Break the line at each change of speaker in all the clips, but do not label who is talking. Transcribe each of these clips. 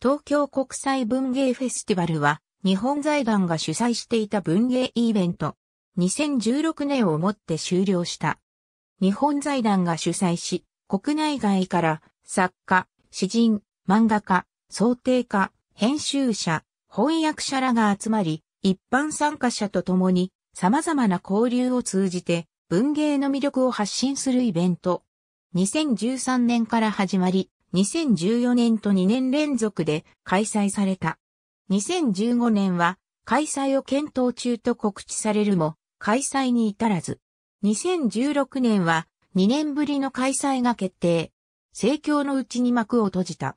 東京国際文芸フェスティバルは日本財団が主催していた文芸イベント。2016年をもって終了した。日本財団が主催し、国内外から作家、詩人、漫画家、想定家、編集者、翻訳者らが集まり、一般参加者と共に様々な交流を通じて文芸の魅力を発信するイベント。2013年から始まり、2014年と2年連続で開催された。2015年は開催を検討中と告知されるも、開催に至らず。2016年は2年ぶりの開催が決定。盛況のうちに幕を閉じた。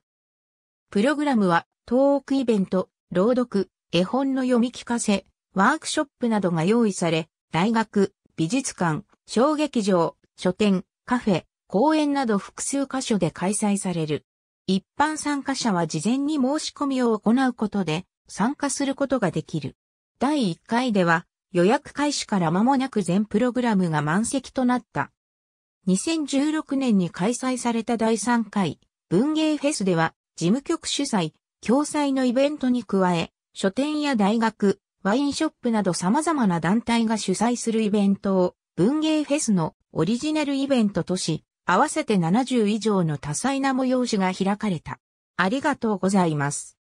プログラムは、トークイベント、朗読、絵本の読み聞かせ、ワークショップなどが用意され、大学、美術館、小劇場、書店、カフェ、公演など複数箇所で開催される。一般参加者は事前に申し込みを行うことで参加することができる。第1回では予約開始から間もなく全プログラムが満席となった。2016年に開催された第3回文芸フェスでは事務局主催、共催のイベントに加え、書店や大学、ワインショップなど様々な団体が主催するイベントを文芸フェスのオリジナルイベントとし、合わせて70以上の多彩な催しが開かれた。ありがとうございます。